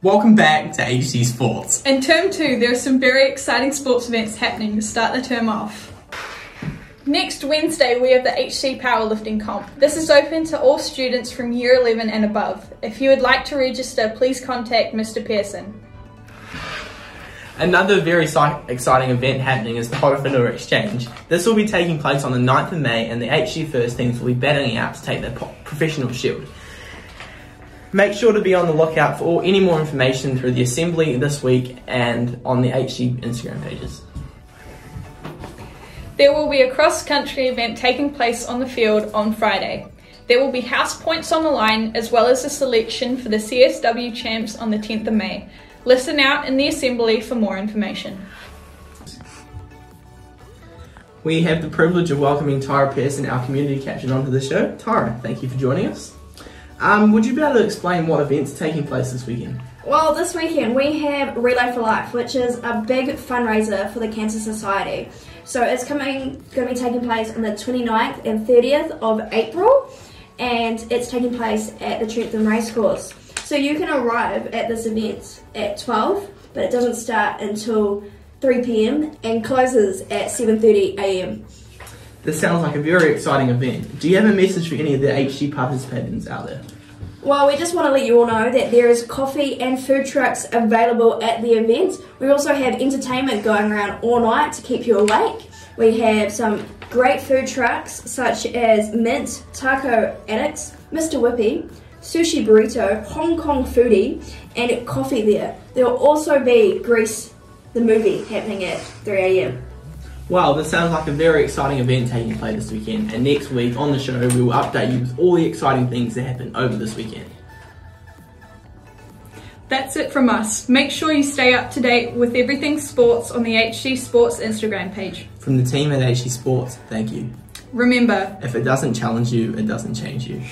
Welcome back to HC Sports. In term two, there are some very exciting sports events happening to start the term off. Next Wednesday, we have the HC Powerlifting Comp. This is open to all students from year 11 and above. If you would like to register, please contact Mr. Pearson. Another very exciting event happening is the Horowhenua Exchange. This will be taking place on the 9th of May and the HC First teams will be battling out to take their professional shield. Make sure to be on the lookout for any more information through the assembly this week and on the HC Instagram pages. There will be a cross country event taking place on the field on Friday. There will be house points on the line as well as a selection for the CSW champs on the 10th of May. Listen out in the assembly for more information. We have the privilege of welcoming Tyra Pearson, our community captain, onto the show. Tyra, thank you for joining us. Um, would you be able to explain what events are taking place this weekend? Well, this weekend we have Relay for Life, which is a big fundraiser for the Cancer Society. So it's coming, going to be taking place on the 29th and 30th of April, and it's taking place at the Trentham Racecourse. So you can arrive at this event at 12, but it doesn't start until 3 p.m. and closes at 7:30 a.m. This sounds like a very exciting event. Do you have a message for any of the HC participants out there? Well, we just want to let you all know that there is coffee and food trucks available at the event. We also have entertainment going around all night to keep you awake. We have some great food trucks such as Mint, Taco Addicts, Mr. Whippy, Sushi Burrito, Hong Kong Foodie, and coffee there. There will also be Grease, the movie, happening at 3am. Wow, this sounds like a very exciting event taking place this weekend. And next week on the show, we will update you with all the exciting things that happen over this weekend. That's it from us. Make sure you stay up to date with everything sports on the HC Sports Instagram page. From the team at HC Sports, thank you. Remember, if it doesn't challenge you, it doesn't change you.